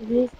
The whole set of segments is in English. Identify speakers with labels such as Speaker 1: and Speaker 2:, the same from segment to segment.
Speaker 1: Здесь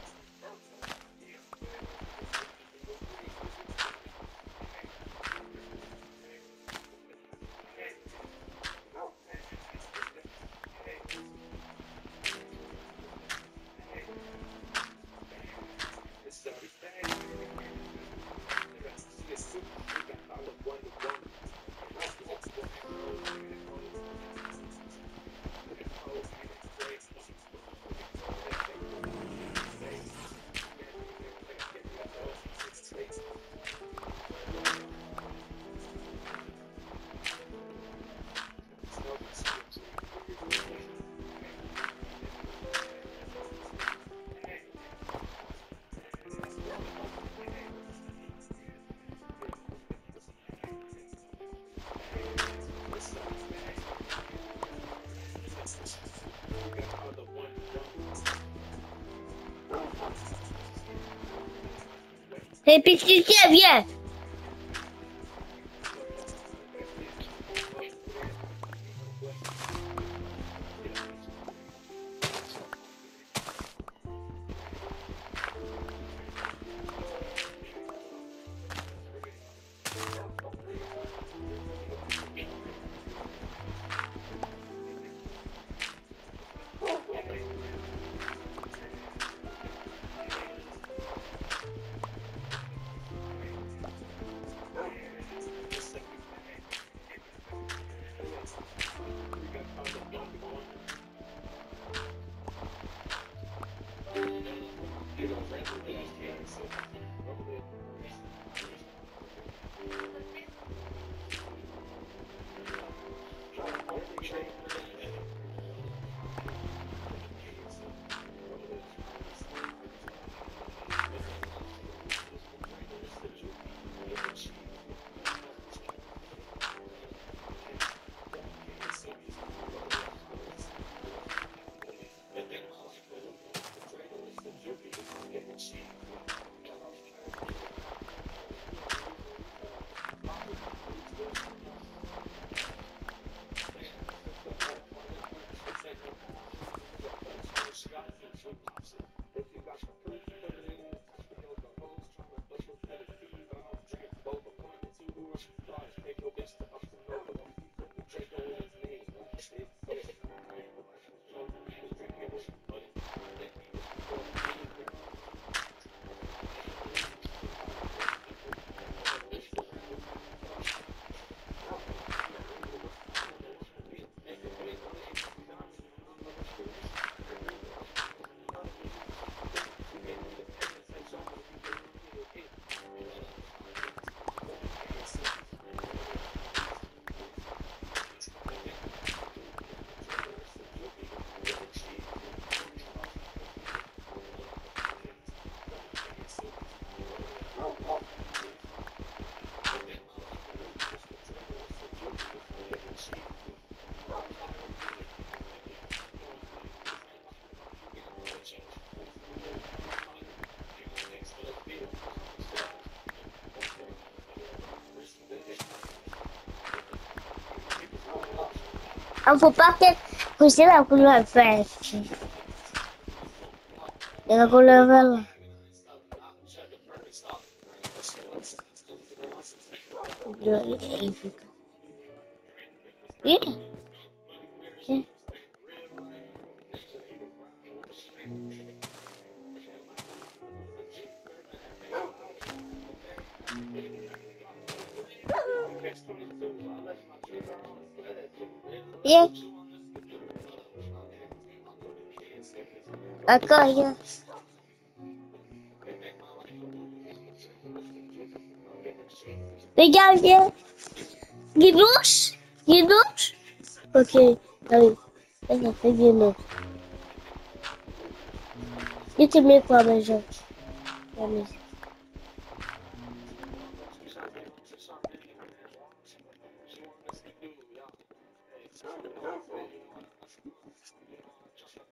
Speaker 2: Пятидесятье!
Speaker 1: Mm. Mm,
Speaker 2: oui. Hej, piszcie ciebie! Il ne faut pas que c'est la couleur verte.
Speaker 1: Et E
Speaker 2: acorda. Pegar o de luz, de luz. Ok, aí, pega, peguei luz. E também cobra, gente. É mesmo.
Speaker 1: Oh,